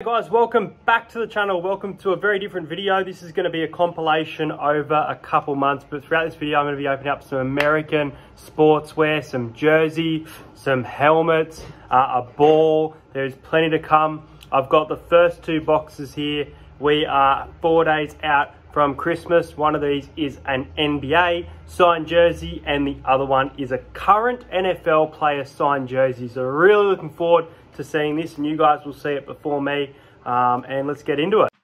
Hey guys, welcome back to the channel. Welcome to a very different video. This is going to be a compilation over a couple months, but throughout this video I'm going to be opening up some American sportswear, some jersey, some helmets, uh, a ball. There's plenty to come. I've got the first two boxes here. We are four days out from Christmas. One of these is an NBA signed jersey and the other one is a current NFL player signed jersey. So really looking forward to seeing this and you guys will see it before me. Um, and let's get into it.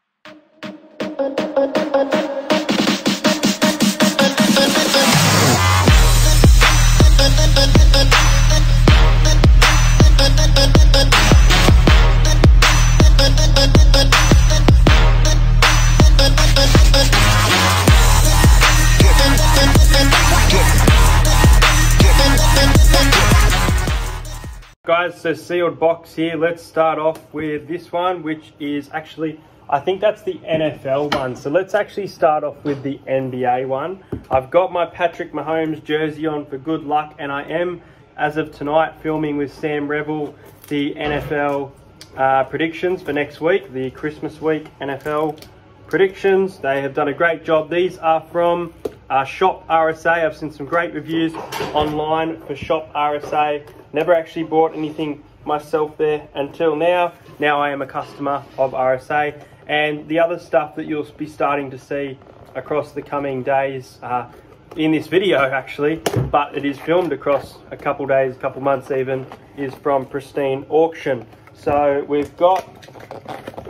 Guys, so sealed box here. Let's start off with this one, which is actually, I think that's the NFL one. So let's actually start off with the NBA one. I've got my Patrick Mahomes jersey on for good luck, and I am, as of tonight, filming with Sam Revel the NFL uh, predictions for next week, the Christmas week NFL predictions. They have done a great job. These are from uh, Shop RSA. I've seen some great reviews online for Shop RSA. Never actually bought anything myself there until now. Now I am a customer of RSA. And the other stuff that you'll be starting to see across the coming days uh, in this video actually, but it is filmed across a couple days, a couple months even, is from Pristine Auction. So we've got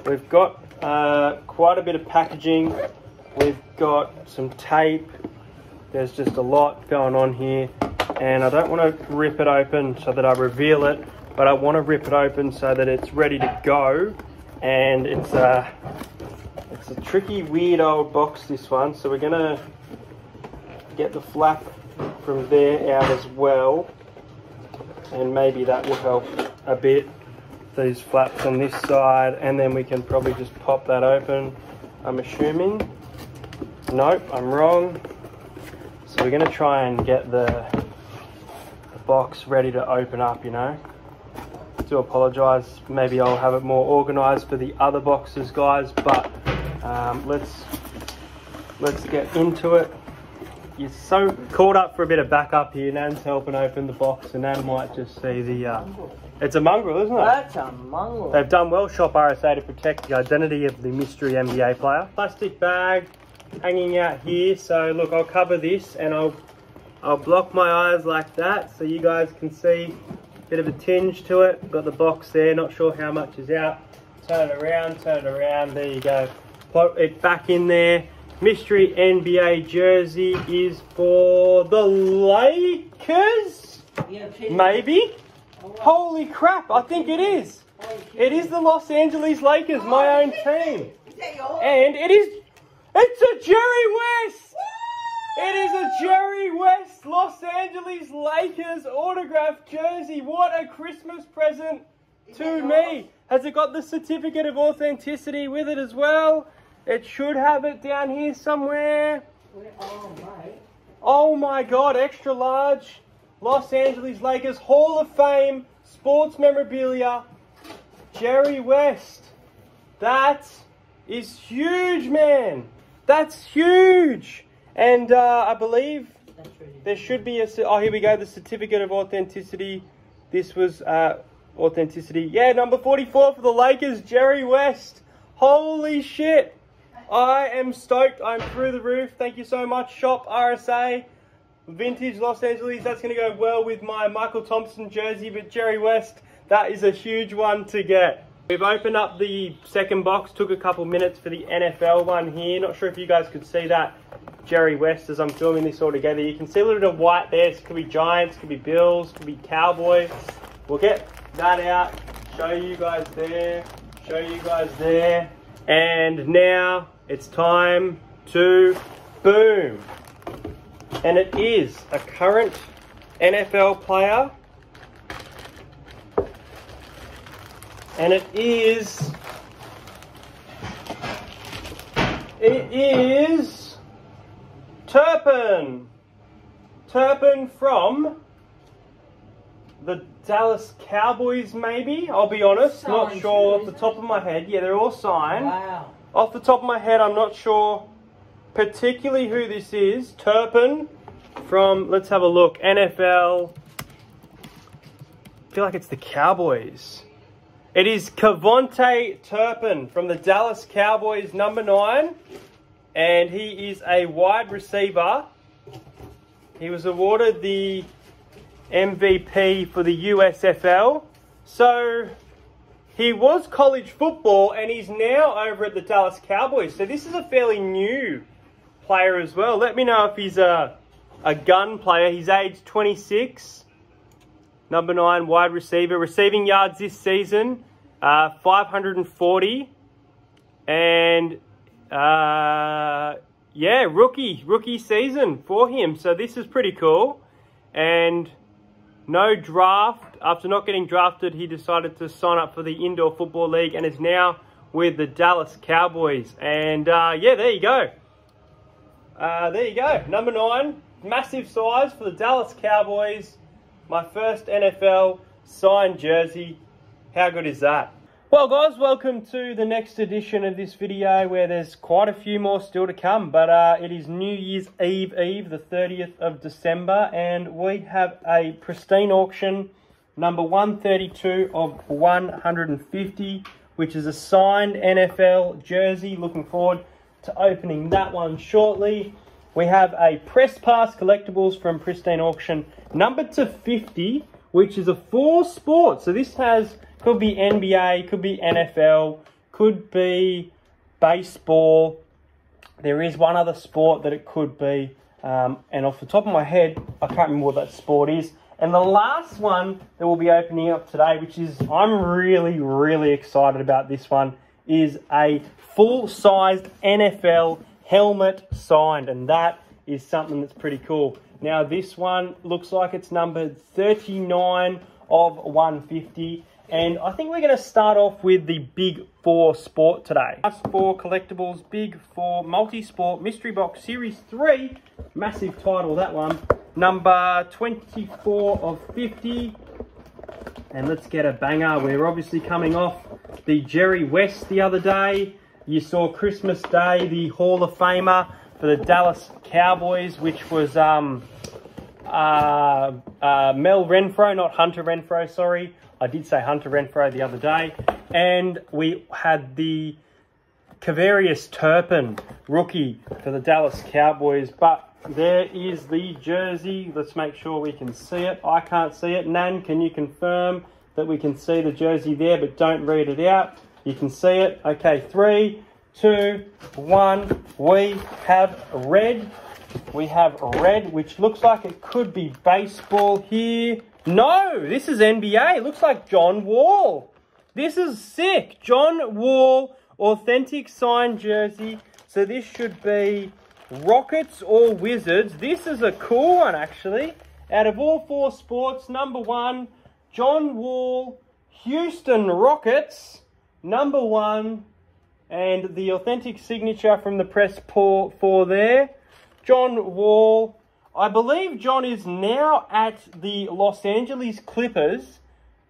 we've got uh, quite a bit of packaging. We've got some tape. There's just a lot going on here. And I don't want to rip it open so that I reveal it but I want to rip it open so that it's ready to go. And it's a it's a tricky weird old box this one. So we're gonna get the flap from there out as well. And maybe that will help a bit these flaps on this side. And then we can probably just pop that open I'm assuming nope I'm wrong so we're going to try and get the box ready to open up, you know. Do apologise, maybe I'll have it more organised for the other boxes, guys, but um, let's let's get into it. You're so caught up for a bit of backup here. Nan's helping open the box, and Nan might just see the. Uh, it's a mongrel, isn't it? That's a mongrel. They've done well, Shop RSA, to protect the identity of the mystery NBA player. Plastic bag hanging out here. So look, I'll cover this and I'll I'll block my eyes like that so you guys can see a bit of a tinge to it. Got the box there, not sure how much is out. Turn it around, turn it around, there you go. Put it back in there. Mystery NBA jersey is for the Lakers? Maybe? Holy crap, I think it is. It is the Los Angeles Lakers, my own team. And it is, it's a Jerry West! It is a Jerry West Los Angeles Lakers autographed jersey. What a Christmas present to me. Has it got the certificate of authenticity with it as well? It should have it down here somewhere. Oh my god, extra large. Los Angeles Lakers Hall of Fame sports memorabilia. Jerry West. That is huge, man. That's huge. And uh, I believe there should be a, oh here we go, the certificate of authenticity. This was uh, authenticity. Yeah, number 44 for the Lakers, Jerry West. Holy shit. I am stoked. I'm through the roof. Thank you so much, Shop RSA. Vintage Los Angeles. That's going to go well with my Michael Thompson jersey, but Jerry West, that is a huge one to get. We've opened up the second box, took a couple minutes for the NFL one here. Not sure if you guys could see that Jerry West as I'm filming this all together. You can see a little bit of white there. It could be Giants, could be Bills, could be Cowboys. We'll get that out, show you guys there, show you guys there. And now it's time to boom. And it is a current NFL player and it is it is Turpin Turpin from the Dallas Cowboys, maybe. I'll be honest, not sure off the top of my head. Yeah, they're all signed. Wow. Off the top of my head, I'm not sure particularly who this is. Turpin from, let's have a look, NFL. I feel like it's the Cowboys. It is KaVontae Turpin from the Dallas Cowboys, number nine. And he is a wide receiver. He was awarded the MVP for the USFL. So he was college football and he's now over at the Dallas Cowboys. So this is a fairly new player as well. Let me know if he's a, a gun player. He's age 26. Number 9 wide receiver. Receiving yards this season, uh, 540. And uh, yeah, rookie, rookie season for him. So this is pretty cool. And no draft. After not getting drafted, he decided to sign up for the Indoor Football League and is now with the Dallas Cowboys. And uh, yeah, there you go. Uh, there you go. Number nine, massive size for the Dallas Cowboys. My first NFL signed jersey. How good is that? Well guys, welcome to the next edition of this video where there's quite a few more still to come. But uh, it is New Year's Eve Eve, the 30th of December. And we have a pristine auction, number 132 of 150, which is a signed NFL jersey. Looking forward to opening that one shortly. We have a press pass collectibles from Pristine Auction, number to 50, which is a four sport. So this has could be NBA, could be NFL, could be baseball. There is one other sport that it could be, um, and off the top of my head, I can't remember what that sport is. And the last one that we'll be opening up today, which is I'm really, really excited about this one, is a full-sized NFL helmet signed, and that is something that's pretty cool. Now this one looks like it's numbered 39 of 150. And I think we're going to start off with the Big Four Sport today. Last four collectibles, Big Four Multi-Sport Mystery Box Series 3. Massive title, that one. Number 24 of 50. And let's get a banger. We're obviously coming off the Jerry West the other day. You saw Christmas Day, the Hall of Famer for the Dallas Cowboys, which was um, uh, uh, Mel Renfro, not Hunter Renfrow, sorry. I did say Hunter Renfrow the other day. And we had the Kavarius Turpin, rookie for the Dallas Cowboys. But there is the jersey. Let's make sure we can see it. I can't see it. Nan, can you confirm that we can see the jersey there, but don't read it out? You can see it. Okay, three, two, one. We have red. We have red, which looks like it could be baseball here. No, this is NBA. It looks like John Wall. This is sick. John Wall, authentic signed jersey. So this should be Rockets or Wizards. This is a cool one, actually. Out of all four sports, number one, John Wall, Houston Rockets, number one, and the authentic signature from the press pour for there. John Wall. I believe John is now at the Los Angeles Clippers,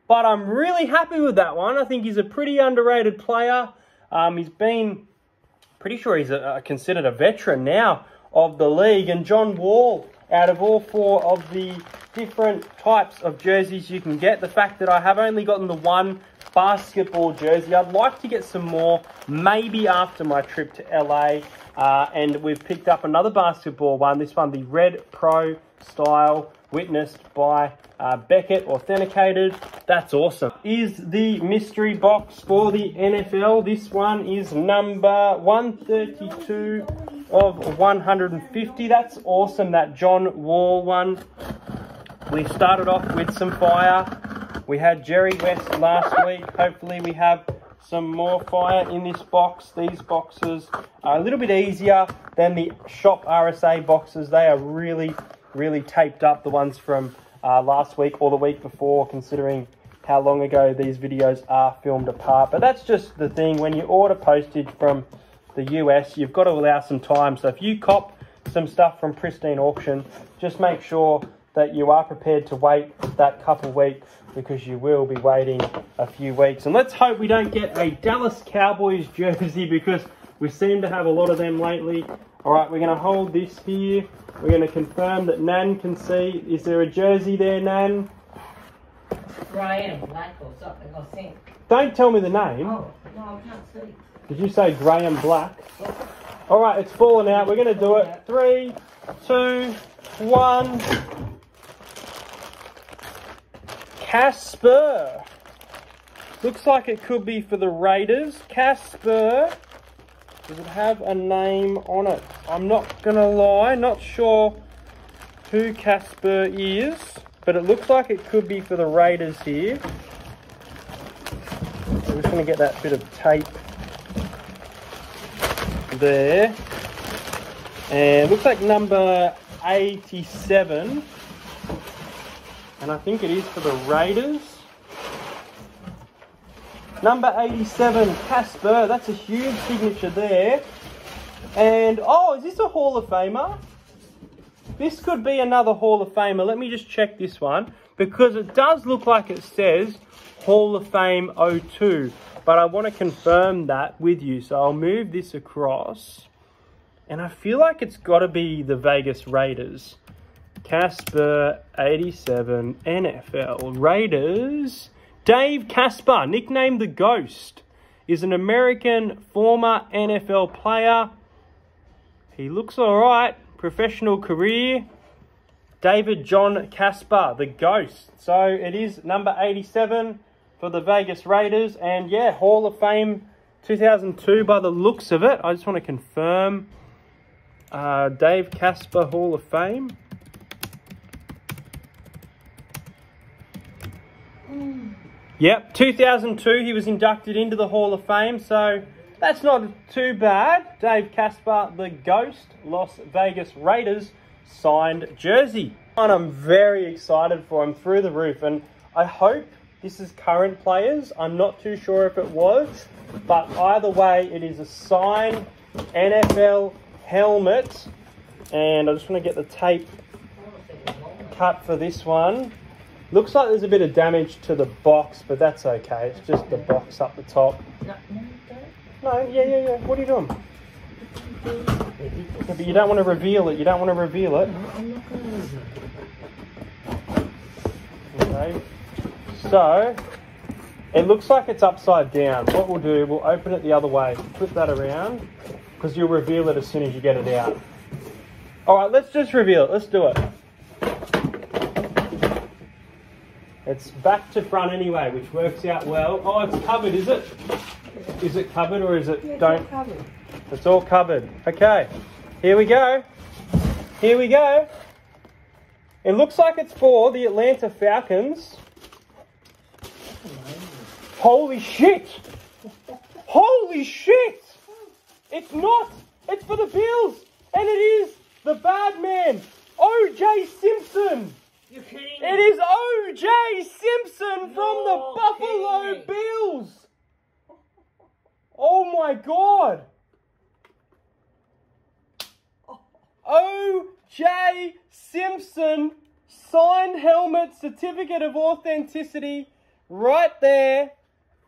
but I'm really happy with that one. I think he's a pretty underrated player. Um, he's been pretty sure he's a, a, considered a veteran now of the league. And John Wall, out of all four of the different types of jerseys you can get, the fact that I have only gotten the one basketball jersey, I'd like to get some more, maybe after my trip to LA. Uh, and we've picked up another basketball one, this one, the Red Pro style, witnessed by uh, Beckett, authenticated. That's awesome. Is the mystery box for the NFL. This one is number 132 of 150. That's awesome, that John Wall one. We started off with some fire. We had Jerry West last week. Hopefully we have some more fire in this box. These boxes are a little bit easier than the shop RSA boxes. They are really, really taped up, the ones from uh, last week or the week before, considering how long ago these videos are filmed apart. But that's just the thing, when you order postage from the US, you've got to allow some time. So if you cop some stuff from Pristine Auction, just make sure that you are prepared to wait that couple weeks because you will be waiting a few weeks. And let's hope we don't get a Dallas Cowboys jersey because we seem to have a lot of them lately. All right, we're going to hold this here. We're going to confirm that Nan can see. Is there a jersey there, Nan? Graham Black or something, I think. Don't tell me the name. Oh, no, I can't see. Did you say and black? All right, it's fallen out. We're going to do it. Three, two, one. Casper. Looks like it could be for the Raiders. Casper. Does it have a name on it? I'm not going to lie, not sure who Casper is, but it looks like it could be for the Raiders here. I'm just going to get that bit of tape there. And looks like number 87. And I think it is for the Raiders. Number 87, Casper. That's a huge signature there. And, oh, is this a Hall of Famer? This could be another Hall of Famer. Let me just check this one. Because it does look like it says Hall of Fame 02. But I want to confirm that with you. So I'll move this across. And I feel like it's got to be the Vegas Raiders. Casper 87 NFL Raiders. Dave Casper, nicknamed the Ghost, is an American former NFL player. He looks all right. Professional career. David John Casper, the Ghost. So it is number 87 for the Vegas Raiders. And yeah, Hall of Fame 2002 by the looks of it. I just want to confirm. Uh, Dave Casper Hall of Fame. Yep, 2002 he was inducted into the Hall of Fame, so that's not too bad. Dave Casper, the Ghost, Las Vegas Raiders, signed jersey. And I'm very excited for him through the roof, and I hope this is current players. I'm not too sure if it was, but either way, it is a signed NFL helmet. And I just want to get the tape cut for this one. Looks like there's a bit of damage to the box, but that's okay. It's just the box up the top. No, yeah, yeah, yeah. What are you doing? Yeah, but you don't want to reveal it. You don't want to reveal it. don't. I'm not going to Okay. So, it looks like it's upside down. What we'll do, we'll open it the other way. Flip that around, because you'll reveal it as soon as you get it out. All right, let's just reveal it. Let's do it. It's back to front anyway, which works out well. Oh, it's covered, is it? Is it covered or is it don't? covered. It's all covered. Okay, here we go. Here we go. It looks like it's for the Atlanta Falcons. Holy shit! Holy shit! It's not! It's for the Bills! And it is the bad man, O.J. Simpson! You're kidding It is O.J. Simpson from the Buffalo. Bills! Oh my god! O.J. Simpson signed helmet certificate of authenticity right there.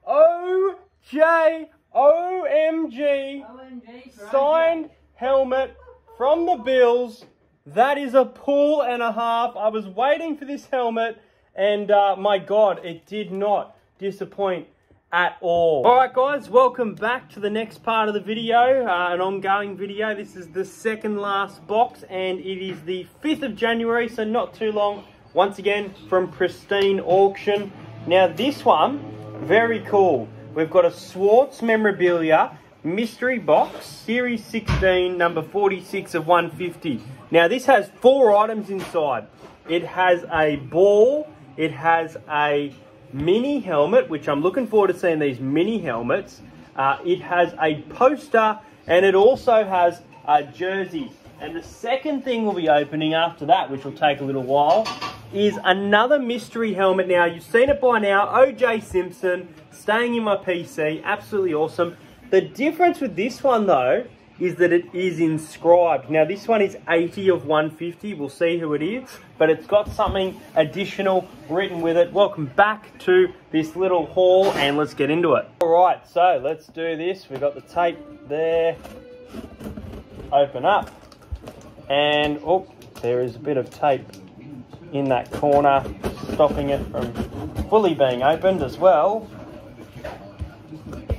O.J. OMG OMG signed helmet from the Bills. That is a pull and a half. I was waiting for this helmet, and uh, my God, it did not disappoint at all. All right, guys, welcome back to the next part of the video, uh, an ongoing video. This is the second last box, and it is the 5th of January, so not too long. Once again, from Pristine Auction. Now, this one, very cool. We've got a Schwartz memorabilia mystery box, Series 16, number 46 of 150. Now, this has four items inside. It has a ball, it has a mini helmet, which I'm looking forward to seeing these mini helmets. Uh, it has a poster, and it also has a jersey. And the second thing we'll be opening after that, which will take a little while, is another mystery helmet. Now, you've seen it by now, OJ Simpson, staying in my PC, absolutely awesome. The difference with this one though, is that it is inscribed. Now this one is 80 of 150, we'll see who it is, but it's got something additional written with it. Welcome back to this little haul and let's get into it. All right, so let's do this. We've got the tape there, open up, and oh, there is a bit of tape in that corner, stopping it from fully being opened as well.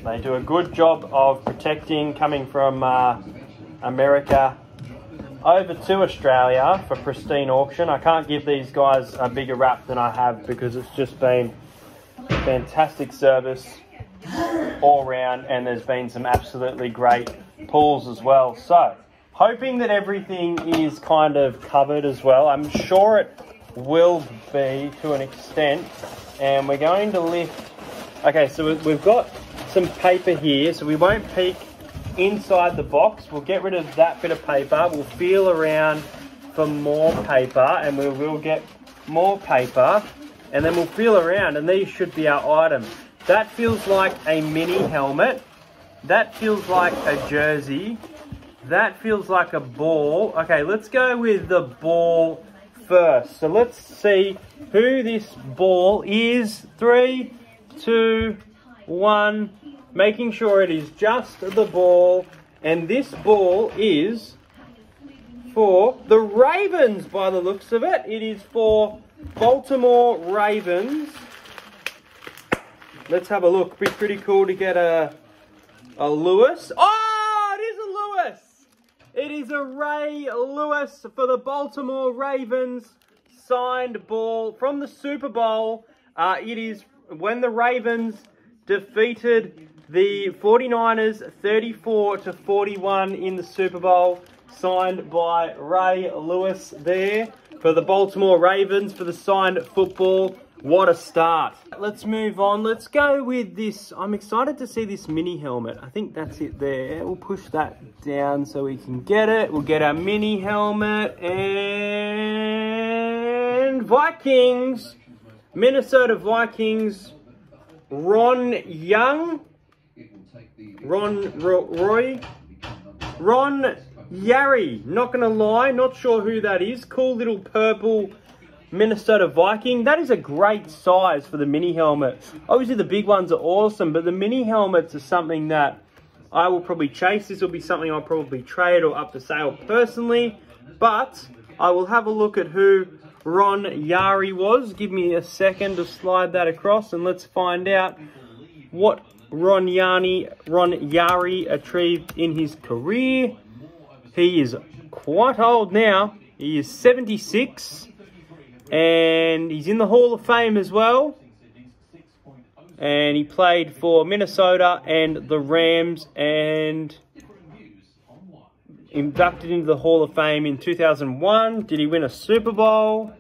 They do a good job of protecting coming from uh, America over to Australia for pristine auction. I can't give these guys a bigger rap than I have because it's just been fantastic service all round and there's been some absolutely great pulls as well. So, hoping that everything is kind of covered as well. I'm sure it will be to an extent and we're going to lift okay so we've got some paper here, so we won't peek inside the box. We'll get rid of that bit of paper. We'll feel around for more paper and we will get more paper and then we'll feel around and these should be our items. That feels like a mini helmet. That feels like a jersey. That feels like a ball. Okay, let's go with the ball first. So let's see who this ball is. Three, two, one, making sure it is just the ball. And this ball is for the Ravens by the looks of it. It is for Baltimore Ravens. Let's have a look. Be pretty cool to get a, a Lewis. Oh, it is a Lewis. It is a Ray Lewis for the Baltimore Ravens signed ball from the Super Bowl. Uh, it is when the Ravens defeated the 49ers 34 to 41 in the Super Bowl, signed by Ray Lewis there for the Baltimore Ravens for the signed football. What a start. Let's move on. Let's go with this. I'm excited to see this mini helmet. I think that's it there. We'll push that down so we can get it. We'll get our mini helmet and Vikings. Minnesota Vikings Ron Young, Ron Roy, Ron Yary. Not going to lie, not sure who that is. Cool little purple Minnesota Viking. That is a great size for the mini helmet. Obviously, the big ones are awesome, but the mini helmets are something that I will probably chase. This will be something I'll probably trade or up for sale personally. But I will have a look at who Ron Yary was. Give me a second to slide that across and let's find out what Ron Yary, Ron Yary achieved in his career. He is quite old now. He is 76 and he's in the Hall of Fame as well. And he played for Minnesota and the Rams and inducted into the Hall of Fame in 2001. Did he win a Super Bowl?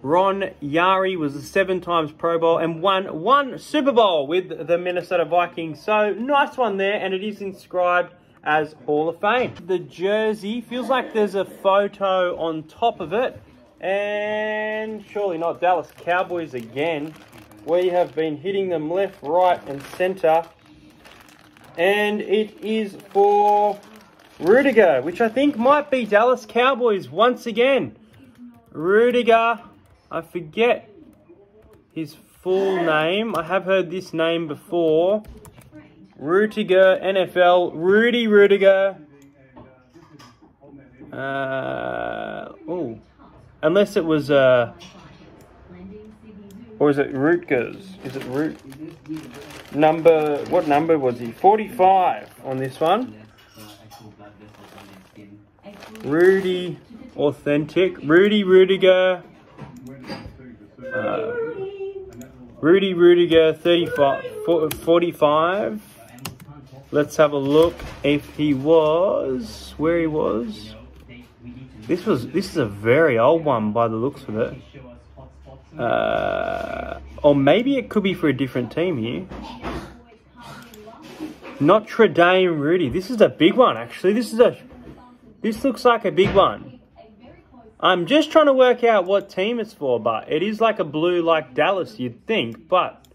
Ron Yary was a seven times Pro Bowl and won one Super Bowl with the Minnesota Vikings. So nice one there, and it is inscribed as Hall of Fame. The jersey feels like there's a photo on top of it, and surely not Dallas Cowboys again. We have been hitting them left, right, and center. And it is for Ruettiger, which I think might be Dallas Cowboys once again. Ruettiger, I forget his full name. I have heard this name before. Ruettiger, NFL, Rudy Ruettiger. Uh, oh, unless it was, uh, or is it Rutgers? Is it Root? Number, what number was he? 45 on this one. Rudy Authentic. Rudy Ruettiger. Uh, Rudy Ruettiger 35, 45. Let's have a look if he was, where he was. This was, this is a very old one by the looks of it. Uh, or maybe it could be for a different team here. Notre Dame Rudy. This is a big one, actually. This is a this looks like a big one. I'm just trying to work out what team it's for, but it is like a blue like Dallas, you'd think, but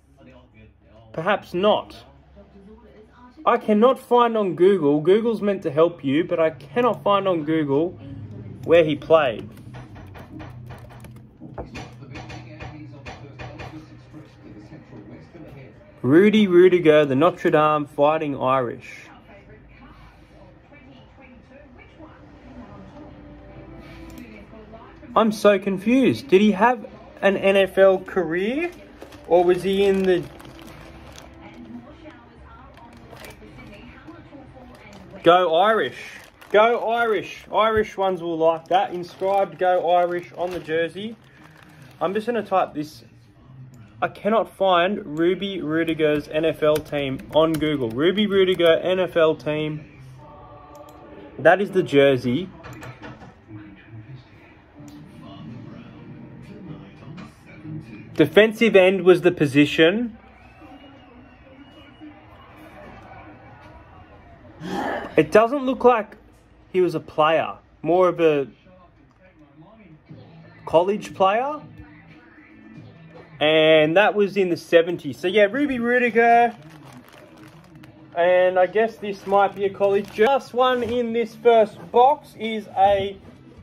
perhaps not. I cannot find on Google. Google's meant to help you, but I cannot find on Google where he played. Rudy Ruettiger, the Notre Dame Fighting Irish. I'm so confused. Did he have an NFL career? Or was he in the... Go Irish. Go Irish. Irish ones will like that. Inscribed Go Irish on the jersey. I'm just going to type this. I cannot find Ruby Ruettiger's NFL team on Google. Ruby Ruettiger NFL team. That is the jersey. Defensive end was the position. It doesn't look like he was a player, more of a college player. And that was in the 70s. So yeah, Ruby Ruettiger. And I guess this might be a college. Last one in this first box is a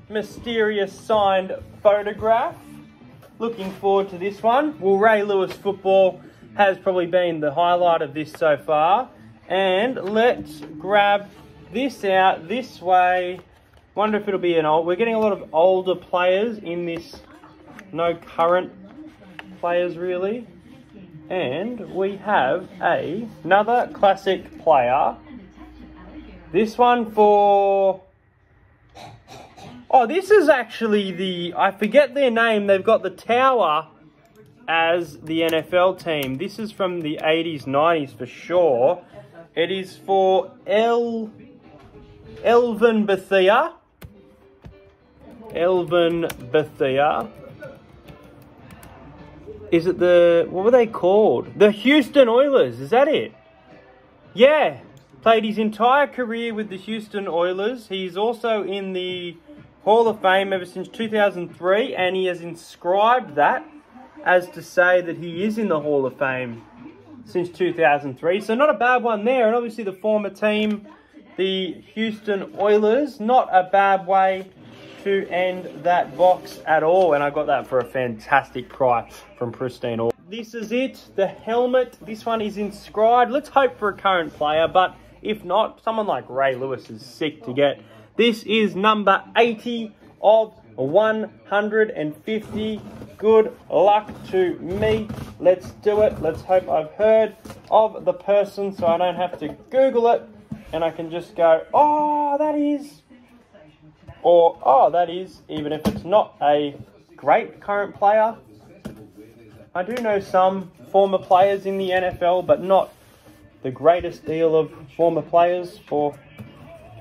mysterious signed photograph. Looking forward to this one. Well, Ray Lewis football has probably been the highlight of this so far. And let's grab this out this way. Wonder if it'll be an old. We're getting a lot of older players in this. No current players really. And we have a another classic player. This one for Oh, this is actually the, I forget their name, they've got the tower as the NFL team. This is from the 80s, 90s for sure. It is for El, Elvin Bethea. Elvin Bethea. Is it the, what were they called? The Houston Oilers, is that it? Yeah, played his entire career with the Houston Oilers. He's also in the Hall of Fame ever since 2003, and he has inscribed that as to say that he is in the Hall of Fame since 2003. So not a bad one there, and obviously the former team, the Houston Oilers, not a bad way to end that box at all, and I got that for a fantastic price from Pristine All. This is it, the helmet. This one is inscribed. Let's hope for a current player, but if not, someone like Ray Lewis is sick to get this is number 80 of 150. Good luck to me. Let's do it. Let's hope I've heard of the person so I don't have to Google it and I can just go, oh, that is. Or, oh, that is, even if it's not a great current player. I do know some former players in the NFL, but not the greatest deal of former players for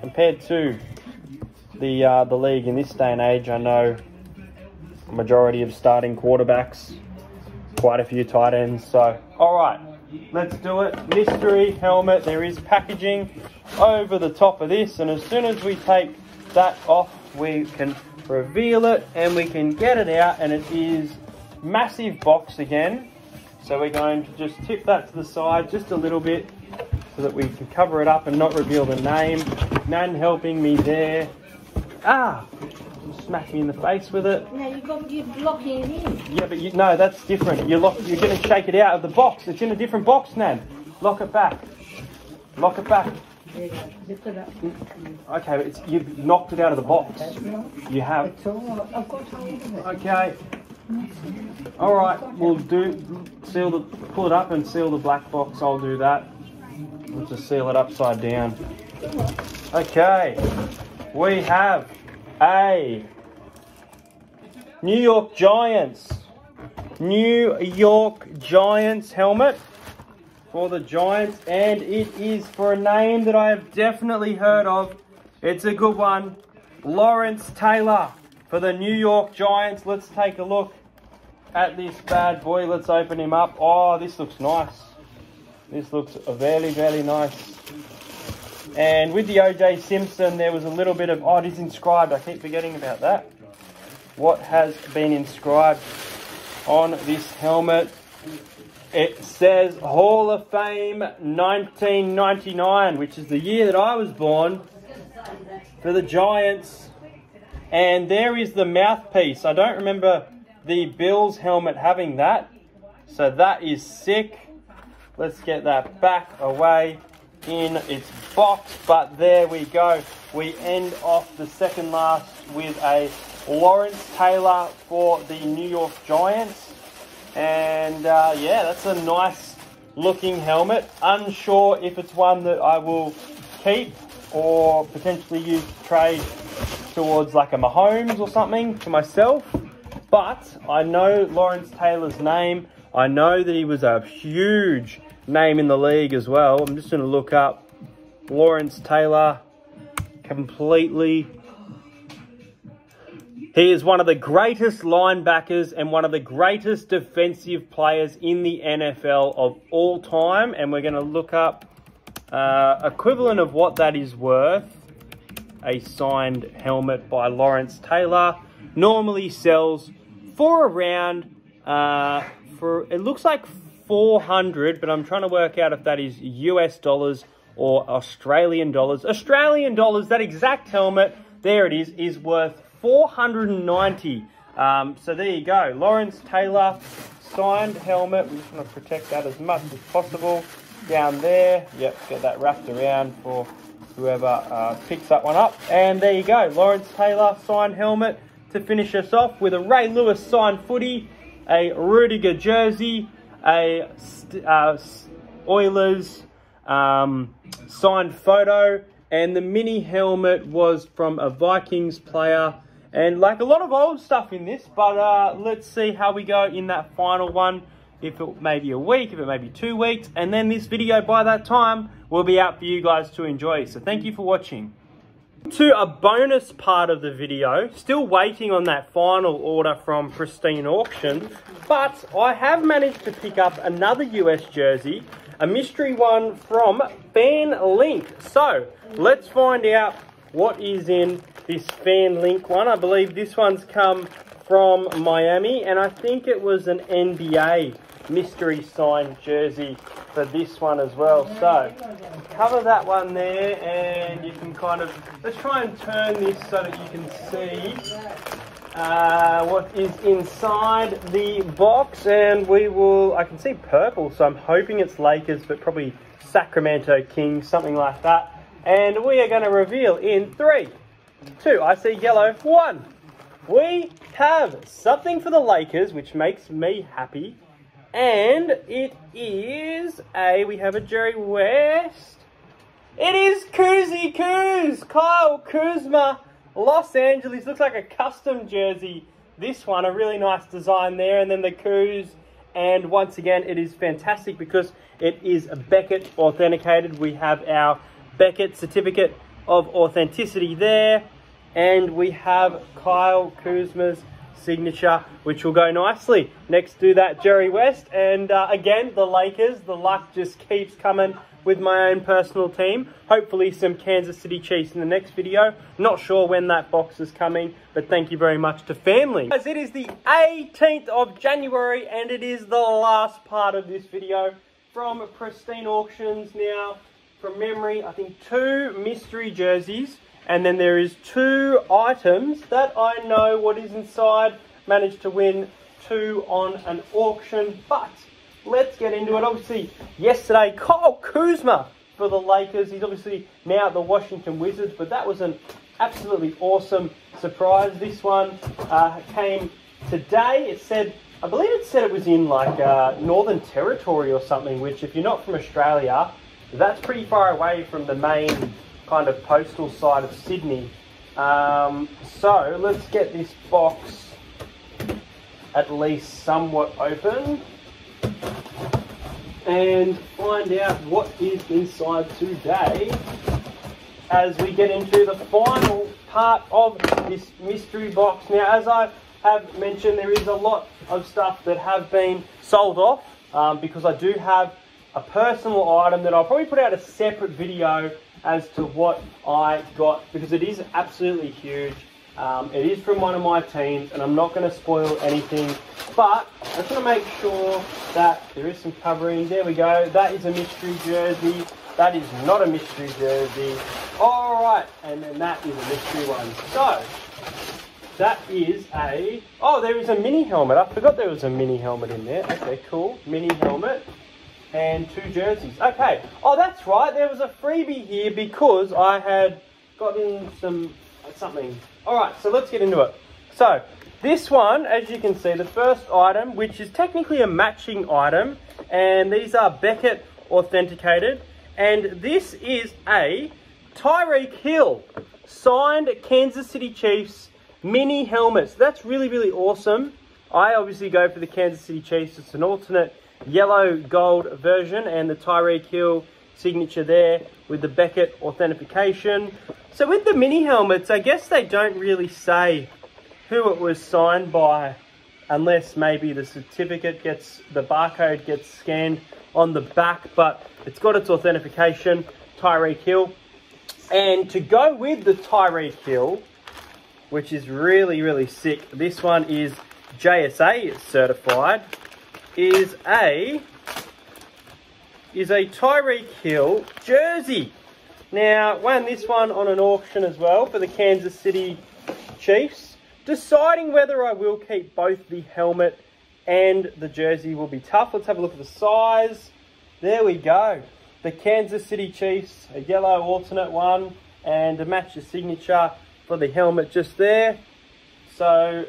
compared to the uh, the league in this day and age. I know a majority of starting quarterbacks, quite a few tight ends. So, all right, let's do it. Mystery helmet. There is packaging over the top of this, and as soon as we take that off, we can reveal it and we can get it out, and it is massive box again. So we're going to just tip that to the side just a little bit so that we can cover it up and not reveal the name. Nan helping me there. Ah! Smack me in the face with it. No, you've got you're locking it in. Yeah, but you, no, that's different. You're, lock, you're going to shake it out of the box. It's in a different box, Nan. Lock it back. Lock it back. There you go. Lift it up. Okay, but it's, you've knocked it out of the box. You have. It's all right. I've got hold. Okay. All right, we'll do seal the pull it up and seal the black box. I'll do that. We'll just seal it upside down. Okay, we have a New York Giants, New York Giants helmet for the Giants, and it is for a name that I have definitely heard of. It's a good one, Lawrence Taylor for the New York Giants. Let's take a look at this bad boy. Let's open him up. Oh, this looks nice. This looks very, very nice. And with the OJ Simpson, there was a little bit of, oh, it is inscribed. I keep forgetting about that. What has been inscribed on this helmet? It says Hall of Fame 1999, which is the year that I was born for the Giants. And there is the mouthpiece. I don't remember the Bills helmet having that. So that is sick. Let's get that back away in its box. But there we go. We end off the second last with a Lawrence Taylor for the New York Giants. And uh, yeah, that's a nice looking helmet. Unsure if it's one that I will keep or potentially use to trade towards like a Mahomes or something for myself. But I know Lawrence Taylor's name. I know that he was a huge name in the league as well. I'm just going to look up Lawrence Taylor completely he is one of the greatest linebackers and one of the greatest defensive players in the NFL of all time. And we're going to look up uh, equivalent of what that is worth. A signed helmet by Lawrence Taylor normally sells for around uh, for it looks like 400, but I'm trying to work out if that is US dollars or Australian dollars. Australian dollars, that exact helmet, there it is, is worth 490. Um, so there you go. Lawrence Taylor signed helmet. We just want to protect that as much as possible. Down there. Yep, get that wrapped around for whoever uh, picks that one up. And there you go. Lawrence Taylor signed helmet to finish us off with a Ray Lewis signed footy, a Ruettiger jersey, a uh, Oilers um, signed photo, and the mini helmet was from a Vikings player and like a lot of old stuff in this, but uh, let's see how we go in that final one. If it may be a week, if it may be two weeks, and then this video by that time will be out for you guys to enjoy. So thank you for watching. To a bonus part of the video, still waiting on that final order from Pristine Auction, but I have managed to pick up another US jersey, a mystery one from Fan Link. So let's find out what is in this fan link one. I believe this one's come from Miami, and I think it was an NBA mystery signed jersey for this one as well. So, cover that one there, and you can kind of, let's try and turn this so that you can see uh, what is inside the box, and we will, I can see purple, so I'm hoping it's Lakers, but probably Sacramento Kings, something like that. And we are going to reveal in three, two, I see yellow, one. We have something for the Lakers, which makes me happy. And it is a, we have a Jerry West. It is Koozie Coos, Kyle Kuzma, Los Angeles. Looks like a custom jersey. This one, a really nice design there. And then the Coos. And once again, it is fantastic because it is a Beckett authenticated. We have our Beckett certificate of authenticity there. And we have Kyle Kuzma's signature, which will go nicely next to that Jerry West. And uh, again, the Lakers, the luck just keeps coming with my own personal team. Hopefully some Kansas City Chiefs in the next video. Not sure when that box is coming, but thank you very much to family. As it is the 18th of January, and it is the last part of this video from Pristine Auctions now from memory, I think two mystery jerseys, and then there is two items that I know what is inside. Managed to win two on an auction, but let's get into it. Obviously, yesterday, Kyle Kuzma for the Lakers. He's obviously now at the Washington Wizards, but that was an absolutely awesome surprise. This one uh, came today. It said, I believe it said it was in like uh, Northern Territory or something, which if you're not from Australia, that's pretty far away from the main kind of postal side of Sydney. Um, so let's get this box at least somewhat open and find out what is inside today as we get into the final part of this mystery box. Now, as I have mentioned, there is a lot of stuff that have been sold off um, because I do have a personal item that I'll probably put out a separate video as to what I got because it is absolutely huge. Um, it is from one of my teams, and I'm not going to spoil anything, but I just want to make sure that there is some covering. There we go. That is a mystery jersey. That is not a mystery jersey. All right, and then that is a mystery one. So, that is a... Oh, there is a mini helmet. I forgot there was a mini helmet in there. Okay, cool. Mini helmet and two jerseys. Okay. Oh, that's right. There was a freebie here because I had gotten some uh, something. All right, so let's get into it. So this one, as you can see, the first item, which is technically a matching item, and these are Beckett authenticated, and this is a Tyreek Hill signed Kansas City Chiefs mini helmets. That's really, really awesome. I obviously go for the Kansas City Chiefs. It's an alternate yellow gold version and the Tyreek Hill signature there with the Beckett authentication. So with the mini helmets, I guess they don't really say who it was signed by unless maybe the certificate gets, the barcode gets scanned on the back, but it's got its authentication, Tyreek Hill. And to go with the Tyreek Hill, which is really, really sick, this one is JSA certified, is a is a Tyreek Hill jersey. Now, won this one on an auction as well for the Kansas City Chiefs. Deciding whether I will keep both the helmet and the jersey will be tough. Let's have a look at the size. There we go. The Kansas City Chiefs, a yellow alternate one, and a match the signature for the helmet just there. So,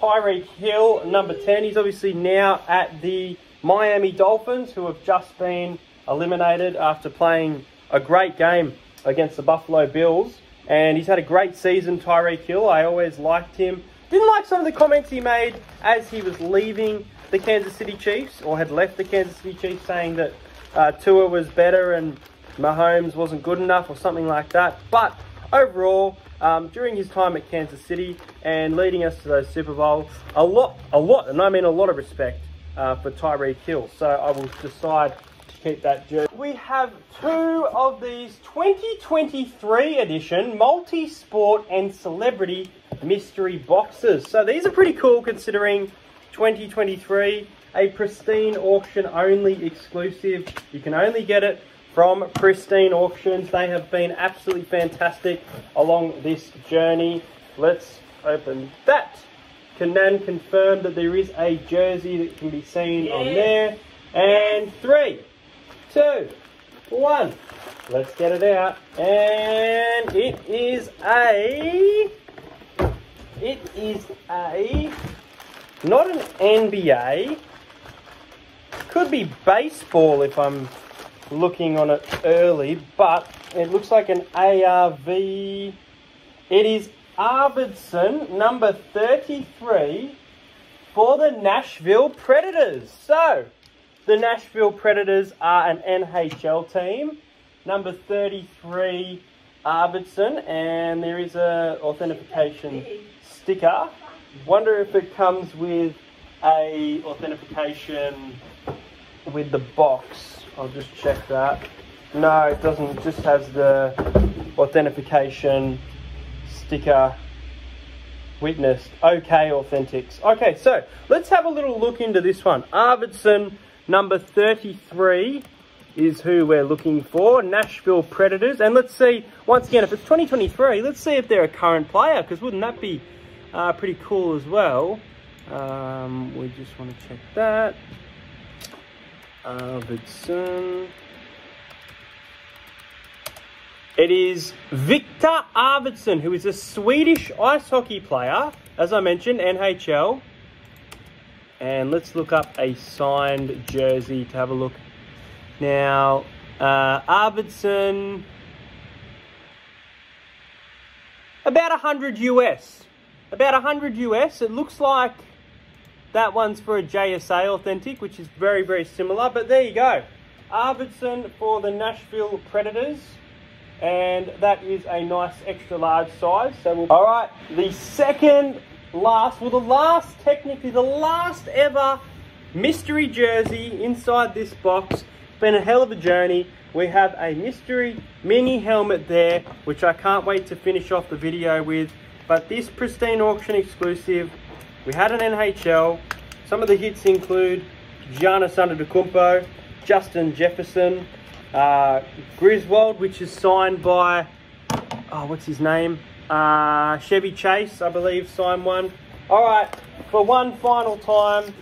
Tyreek Hill, number 10, he's obviously now at the Miami Dolphins, who have just been eliminated after playing a great game against the Buffalo Bills. And he's had a great season, Tyreek Hill. I always liked him. Didn't like some of the comments he made as he was leaving the Kansas City Chiefs, or had left the Kansas City Chiefs, saying that uh, Tua was better and Mahomes wasn't good enough, or something like that. But overall, um, during his time at Kansas City and leading us to those Super Bowls, a lot, a lot, and I mean a lot of respect uh, for Tyreek Hill. So I will decide to keep that jersey. We have two of these 2023 edition multi-sport and celebrity mystery boxes. So these are pretty cool considering 2023, a pristine auction only exclusive. You can only get it from Pristine Auctions. They have been absolutely fantastic along this journey. Let's open that. Can then confirm that there is a jersey that can be seen yeah. on there. And three, two, one. Let's get it out. And it is a, it is a, not an NBA, could be baseball if I'm looking on it early, but it looks like an ARV. It is Arvidsson, number 33, for the Nashville Predators. So, the Nashville Predators are an NHL team. Number 33, Arvidsson, and there is a authentication sticker. Wonder if it comes with a authentication with the box. I'll just check that. No, it doesn't. It just has the authentication sticker witnessed. Okay, Authentics. Okay, so let's have a little look into this one. Arvidsson Number 33 is who we're looking for, Nashville Predators. And let's see, once again, if it's 2023, let's see if they're a current player, because wouldn't that be uh, pretty cool as well? Um, we just want to check that. Arvidsson. It is Viktor Arvidsson, who is a Swedish ice hockey player, as I mentioned, NHL. And let's look up a signed jersey to have a look. Now, uh, Arvidsson, about 100 US. About 100 US. It looks like that one's for a JSA Authentic, which is very, very similar. But there you go. Arvidsson for the Nashville Predators. And that is a nice extra large size. So we'll... All right, the second last, well, the last, technically, the last ever mystery jersey inside this box. Been a hell of a journey. We have a mystery mini helmet there, which I can't wait to finish off the video with. but this pristine auction exclusive, we had an NHL. Some of the hits include Giannis Antetokounmpo, Justin Jefferson, uh, Griswold, which is signed by, oh, what's his name? Uh, Chevy Chase, I believe, signed one. All right, for one final time,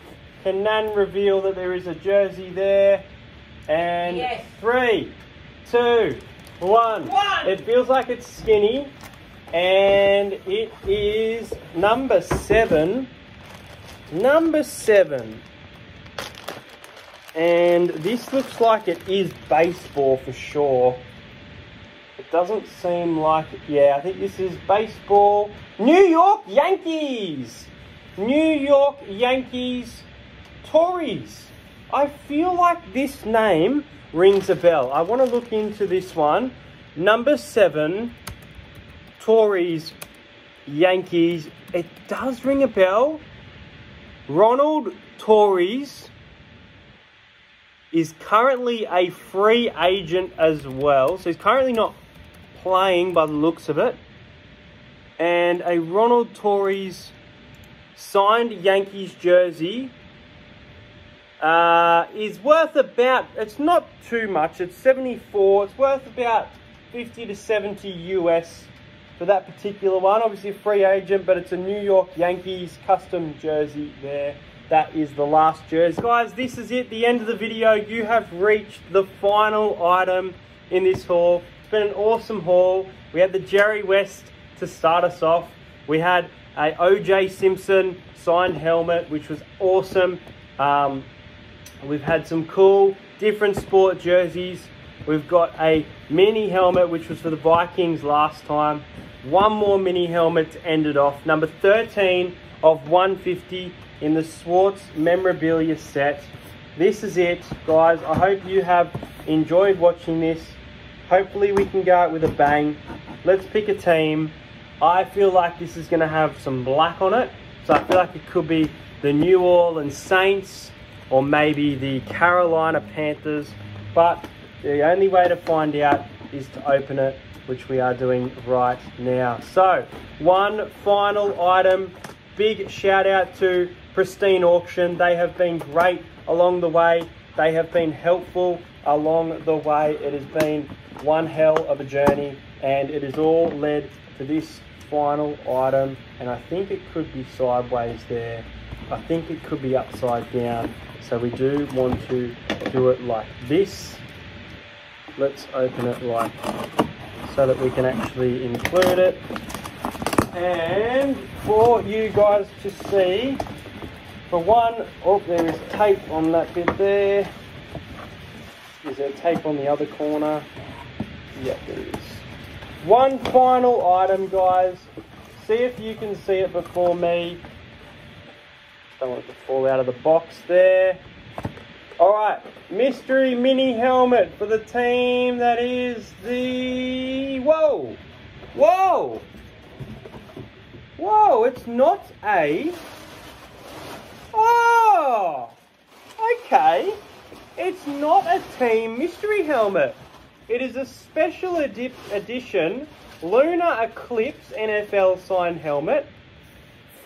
can Nan reveal that there is a jersey there? And Yes. three, two, one. One. It feels like it's skinny, and it is number seven. Number seven. And this looks like it is baseball for sure. It doesn't seem like it. Yeah, I think this is baseball. New York Yankees! New York Yankees Torreyes. I feel like this name rings a bell. I want to look into this one. Number seven, Torreyes, Yankees. It does ring a bell. Ronald Torreyes is currently a free agent as well. So he's currently not playing by the looks of it. And a Ronald Torreyes signed Yankees jersey uh, is worth about, it's not too much, it's 74, it's worth about 50 to 70 US for that particular one. Obviously a free agent, but it's a New York Yankees custom jersey there. That is the last jersey. Guys, this is it, the end of the video. You have reached the final item in this haul. It's been an awesome haul. We had the Jerry West to start us off. We had a OJ Simpson signed helmet, which was awesome. Um, We've had some cool different sport jerseys. We've got a mini helmet, which was for the Vikings last time. One more mini helmet to end it off. Number 13 of 150 in the Schwartz memorabilia set. This is it, guys. I hope you have enjoyed watching this. Hopefully we can go out with a bang. Let's pick a team. I feel like this is going to have some black on it. So I feel like it could be the New Orleans Saints or maybe the Carolina Panthers. But the only way to find out is to open it, which we are doing right now. So, one final item. Big shout out to Pristine Auction. They have been great along the way. They have been helpful along the way. It has been one hell of a journey, and it has all led to this final item. And I think it could be sideways there. I think it could be upside down. So we do want to do it like this. Let's open it like so that we can actually include it. And for you guys to see, for one, oh, there is tape on that bit there. Is there tape on the other corner? Yep, there is. One final item, guys. See if you can see it before me. Don't want it to fall out of the box there. Alright, mystery mini helmet for the team that is the. Whoa! Whoa! Whoa, it's not a. Oh! Okay. It's not a team mystery helmet. It is a special edi- edition Lunar Eclipse NFL signed helmet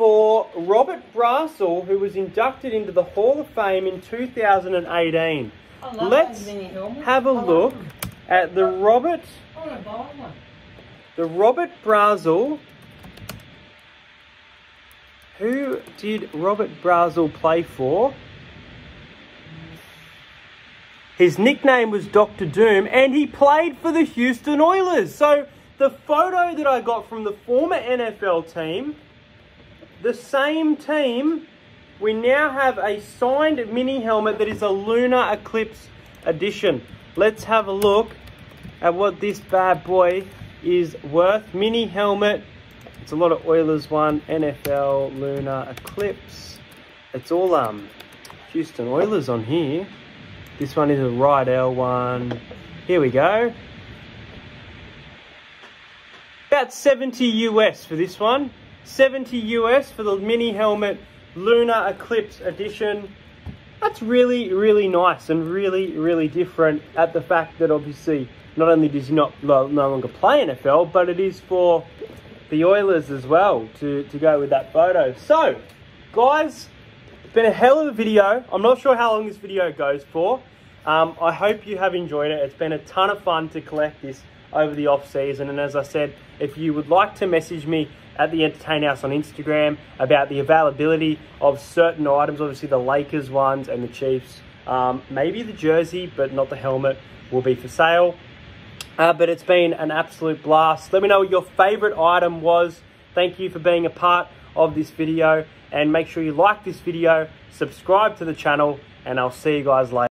for Robert Brazile, who was inducted into the Hall of Fame in 2018. Let's those mini helmets. have a look at the Robert, I want to buy one. the Robert Brazile. Who did Robert Brazile play for? His nickname was Dr. Doom, and he played for the Houston Oilers. So the photo that I got from the former NFL team, the same team, we now have a signed mini helmet that is a Lunar Eclipse edition. Let's have a look at what this bad boy is worth. Mini helmet. It's a lot of Oilers one. NFL Lunar Eclipse. It's all um Houston Oilers on here. This one is a Riddell one. Here we go. About 70 US for this one. 70 US for the mini helmet Lunar Eclipse edition. That's really, really nice and really, really different at the fact that obviously not only does he not no longer play NFL, but it is for the Oilers as well to, to go with that photo. So, guys, it's been a hell of a video. I'm not sure how long this video goes for. Um, I hope you have enjoyed it. It's been a ton of fun to collect this over the off season. And as I said, if you would like to message me at the Entertain House on Instagram about the availability of certain items, obviously the Lakers ones and the Chiefs, um, maybe the jersey, but not the helmet, will be for sale. Uh, but it's been an absolute blast. Let me know what your favorite item was. Thank you for being a part of this video and make sure you like this video, subscribe to the channel, and I'll see you guys later.